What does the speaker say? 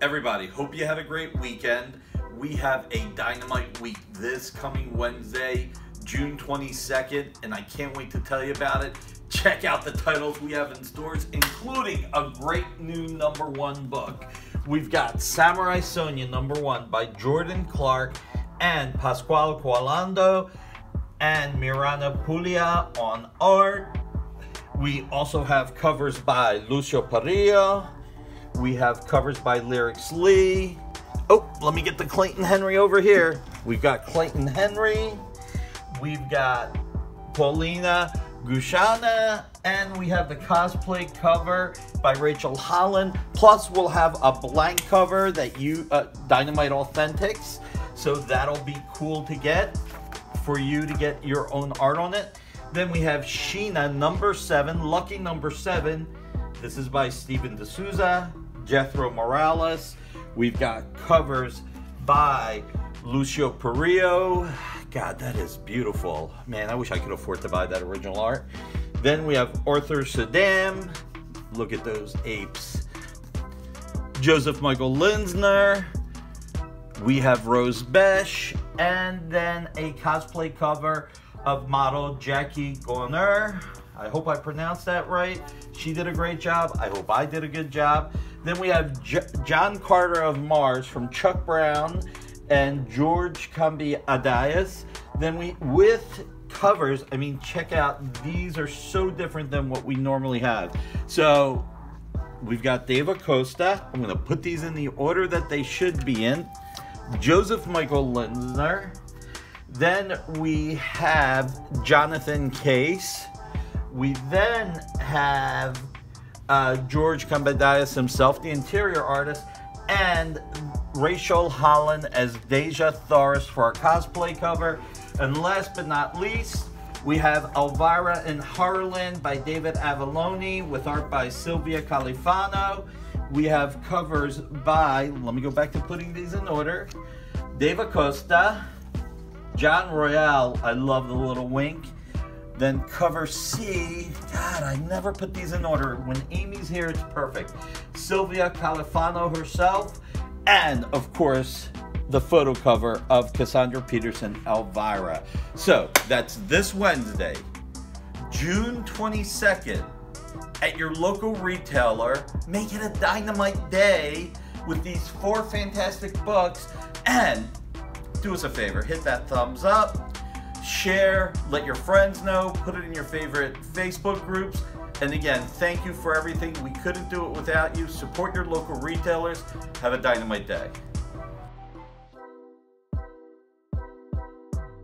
Everybody, hope you had a great weekend. We have a dynamite week this coming Wednesday, June 22nd, and I can't wait to tell you about it. Check out the titles we have in stores, including a great new number one book. We've got Samurai Sonja number one by Jordan Clark and Pasquale Qualano and Mirana Puglia on art. We also have covers by Lucio Parrillo. We have covers by Leirix Li. Oh, let me get the Clayton Henry over here. We've got Clayton Henry. We've got Paulina Gushana. And we have the cosplay cover by Rachel Hollon. Plus, we'll have a blank cover that you, uh, Dynamite Authentics. So that'll be cool to get for you to get your own art on it. Then we have Sheena number seven, lucky number seven. This is by Stephen de Souza, Jethro Morales. We've got covers by Lucio Parrillo. God, that is beautiful. Man, I wish I could afford to buy that original art. Then we have Arthur Adams. Look at those apes. Joseph Michael Linsner. We have Rose Besch. And then a cosplay cover of model Jackie Goner. I hope I pronounced that right. She did a great job. I hope I did a good job. Then we have J- John Carter of Mars from Chuck Brown and George Kambadais. Then we, with covers, I mean, check out, these are so different than what we normally have. So we've got Dave Acosta. I'm going to put these in the order that they should be in. Joseph Michael Linsner. Then we have Jonathan Case. We then have uh, George Kambadais himself, the interior artist, and Rachel Hollon as Dejah Thoris for our cosplay cover. And last but not least, we have Elvira in Horrorland by David Avallone with art by Sylvia Califano. We have covers by, let me go back to putting these in order, Dave Acosta, John Royle, I love the little wink. Then cover C, God, I never put these in order. When Amy's here, it's perfect. Sylvia Califano herself, and of course, the photo cover of Cassandra Peterson Elvira. So that's this Wednesday, June 22nd, at your local retailer. Make it a dynamite day with these four fantastic books. And do us a favor hit that thumbs up, share, let your friends know, put it in your favorite Facebook groups. And again, thank you for everything. We couldn't do it without you. Support your local retailers. Have a dynamite day.